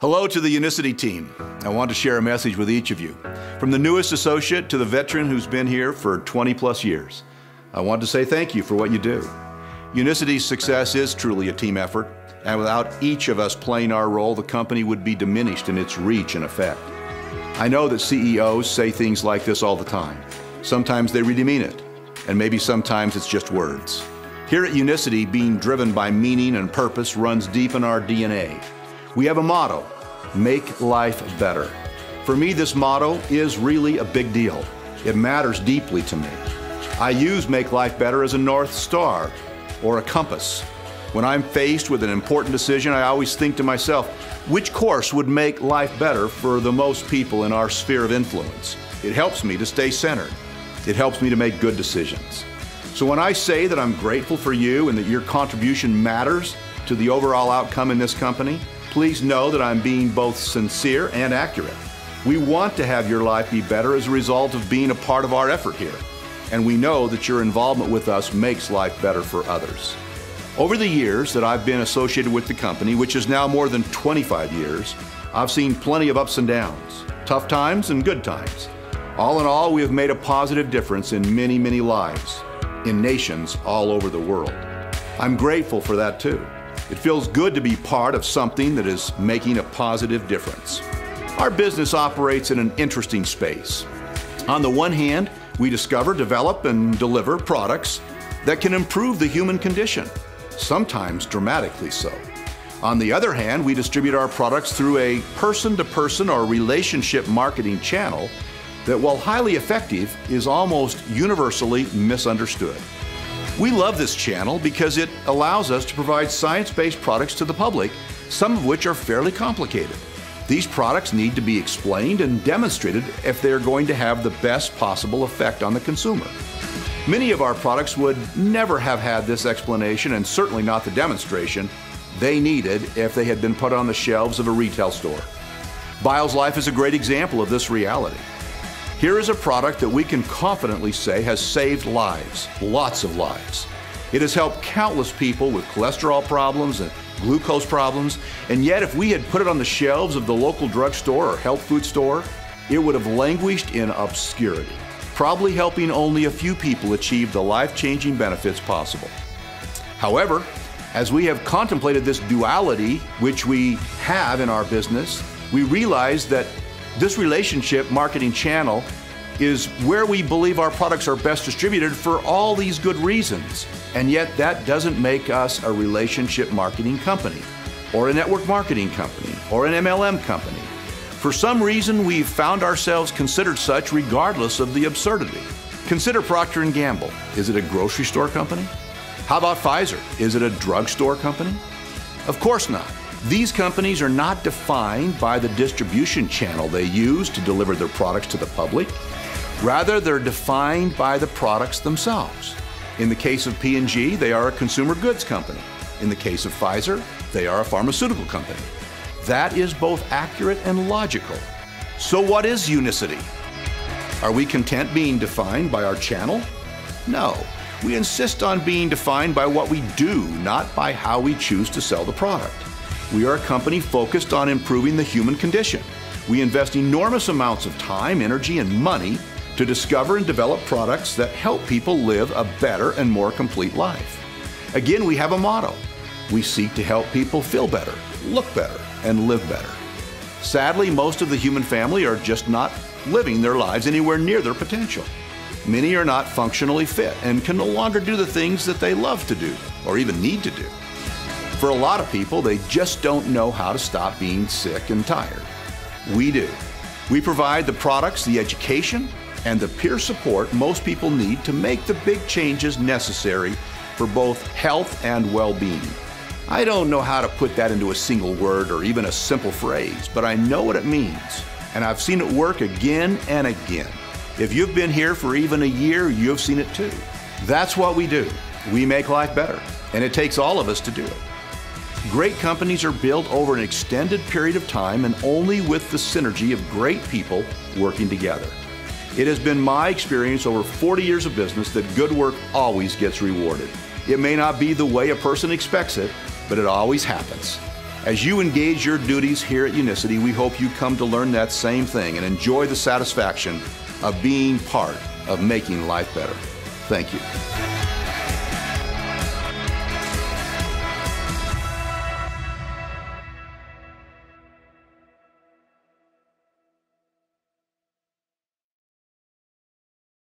Hello to the Unicity team. I want to share a message with each of you. From the newest associate to the veteran who's been here for 20 plus years, I want to say thank you for what you do. Unicity's success is truly a team effort, and without each of us playing our role, the company would be diminished in its reach and effect. I know that CEOs say things like this all the time. Sometimes they really mean it, and maybe sometimes it's just words. Here at Unicity, being driven by meaning and purpose runs deep in our DNA. We have a motto make life better. For me, this motto is really a big deal. It matters deeply to me. I use Make Life Better as a North Star or a compass. When I'm faced with an important decision, I always think to myself, which course would make life better for the most people in our sphere of influence? It helps me to stay centered. It helps me to make good decisions. So when I say that I'm grateful for you and that your contribution matters to the overall outcome in this company, please know that I'm being both sincere and accurate. We want to have your life be better as a result of being a part of our effort here. And we know that your involvement with us makes life better for others. Over the years that I've been associated with the company, which is now more than 25 years, I've seen plenty of ups and downs, tough times and good times. All in all, we have made a positive difference in many, many lives, in nations all over the world. I'm grateful for that too. It feels good to be part of something that is making a positive difference. Our business operates in an interesting space. On the one hand, we discover, develop, and deliver products that can improve the human condition, sometimes dramatically so. On the other hand, we distribute our products through a person to person or relationship marketing channel that, while highly effective, is almost universally misunderstood. We love this channel because it allows us to provide science based products to the public, some of which are fairly complicated. These products need to be explained and demonstrated if they are going to have the best possible effect on the consumer. Many of our products would never have had this explanation and certainly not the demonstration they needed if they had been put on the shelves of a retail store. Bios Life is a great example of this reality. Here is a product that we can confidently say has saved lives, lots of lives. It has helped countless people with cholesterol problems and glucose problems, and yet if we had put it on the shelves of the local drugstore or health food store, it would have languished in obscurity, probably helping only a few people achieve the life changing benefits possible. However, as we have contemplated this duality which we have in our business, we realize that this relationship marketing channel is where we believe our products are best distributed for all these good reasons. And yet, that doesn't make us a relationship marketing company, or a network marketing company, or an MLM company. For some reason, we've found ourselves considered such regardless of the absurdity. Consider Procter & Gamble. Is it a grocery store company? How about Pfizer? Is it a drugstore company? Of course not. These companies are not defined by the distribution channel they use to deliver their products to the public. Rather, they're defined by the products themselves. In the case of P&G, they are a consumer goods company. In the case of Pfizer, they are a pharmaceutical company. That is both accurate and logical. So what is unicity? Are we content being defined by our channel? No. We insist on being defined by what we do, not by how we choose to sell the product. We are a company focused on improving the human condition. We invest enormous amounts of time, energy, and money to discover and develop products that help people live a better and more complete life. Again, we have a motto. We seek to help people feel better, look better, and live better. Sadly, most of the human family are just not living their lives anywhere near their potential. Many are not functionally fit and can no longer do the things that they love to do or even need to do. For a lot of people, they just don't know how to stop being sick and tired. We do. We provide the products, the education, and the peer support most people need to make the big changes necessary for both health and well being. I don't know how to put that into a single word or even a simple phrase, but I know what it means, and I've seen it work again and again. If you've been here for even a year, you've seen it too. That's what we do. We make life better, and it takes all of us to do it. Great companies are built over an extended period of time and only with the synergy of great people working together. It has been my experience over 40 years of business that good work always gets rewarded. It may not be the way a person expects it, but it always happens. As you engage your duties here at Unicity, we hope you come to learn that same thing and enjoy the satisfaction of being part of making life better. Thank you.